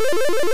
you